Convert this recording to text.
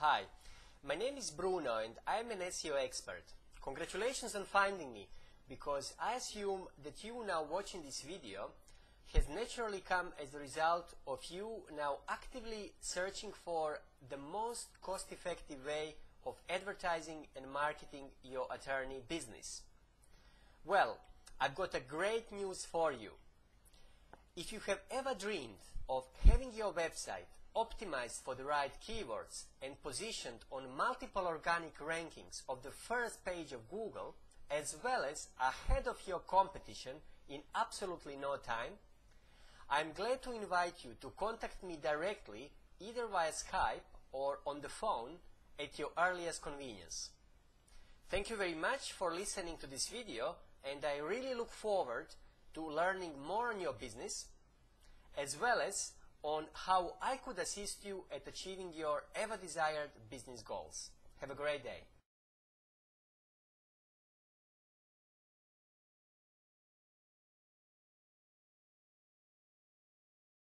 Hi, my name is Bruno and I'm an SEO expert. Congratulations on finding me because I assume that you now watching this video has naturally come as a result of you now actively searching for the most cost-effective way of advertising and marketing your attorney business. Well, I've got a great news for you. If you have ever dreamed of having your website optimized for the right keywords and positioned on multiple organic rankings of the first page of Google, as well as ahead of your competition in absolutely no time, I'm glad to invite you to contact me directly either via Skype or on the phone at your earliest convenience. Thank you very much for listening to this video and I really look forward to learning more on your business as well as on how I could assist you at achieving your ever desired business goals. Have a great day.